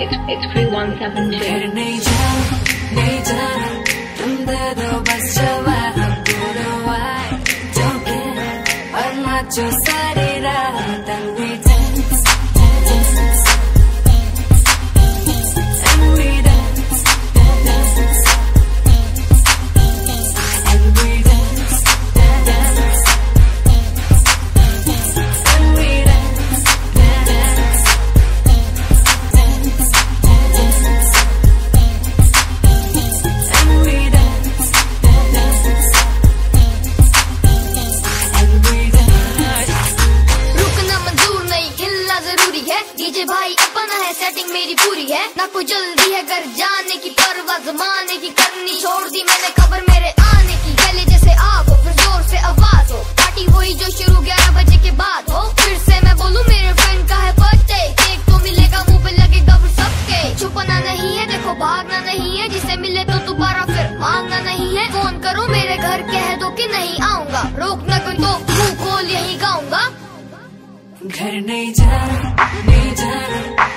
7 घर नहीं जाना नहीं जाना अपना है सेटिंग मेरी पूरी है। ना कोई जल्दी है घर जाने की परवाह, जमाने की करनी छोड़ दी मैंने खबर मेरे आने की। पहले जैसे आग हो, फिर ज़ोर से आवाज़ हो। पार्टी वही जो शुरू ग्यारह बजे के बाद हो। फिर से मैं बोलूँ, मेरे फ्रेंड का है बर्थडे केक तो मिलेगा मुँह पे लगेगा फिर सबके। छुपना नहीं है, देखो भागना नहीं है। जिसे मिले तो दोबारा फिर मांगना नहीं है। फ़ोन करो, मेरे घर कह दो कि नहीं आऊँगा। रोकना कोई तो खोल, यही गाऊँगा। घर नहीं नहीं तुम दे दो बस जवाब